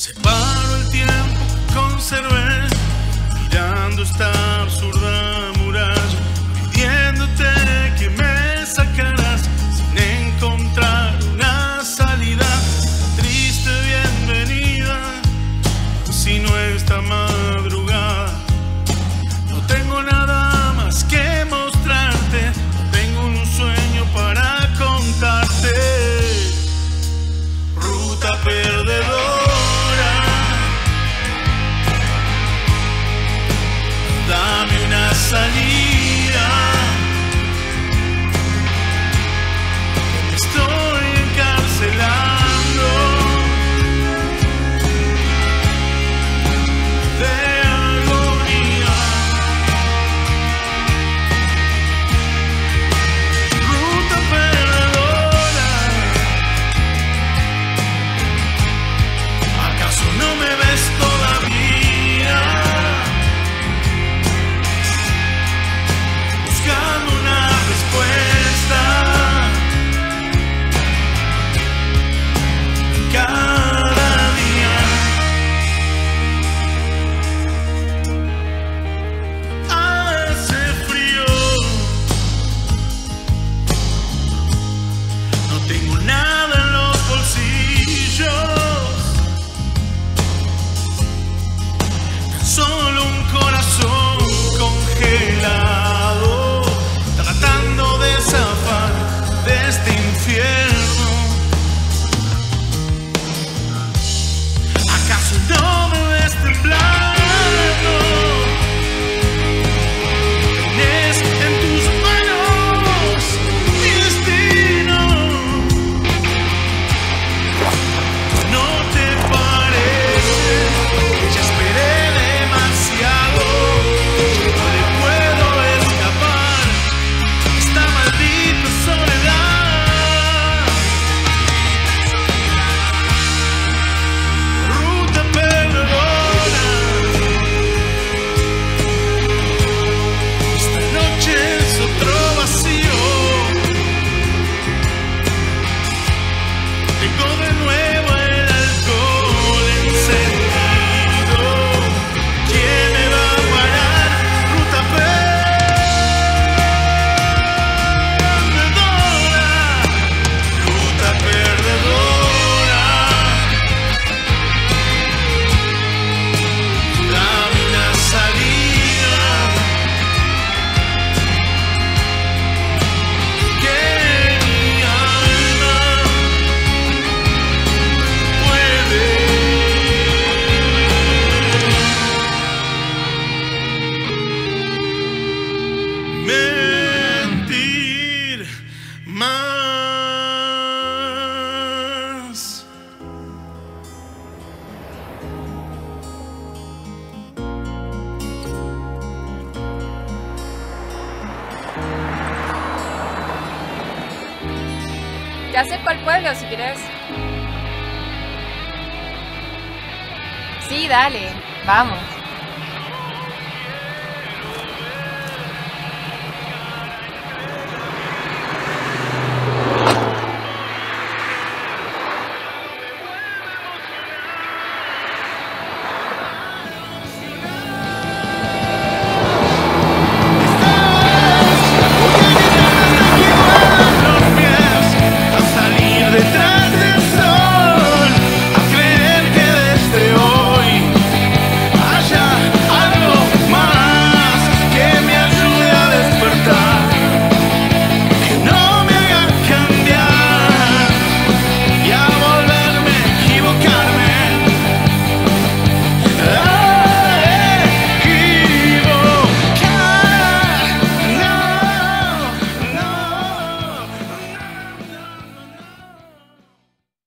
C'est pas acá cerca al pueblo, si quieres. Sí, dale, vamos.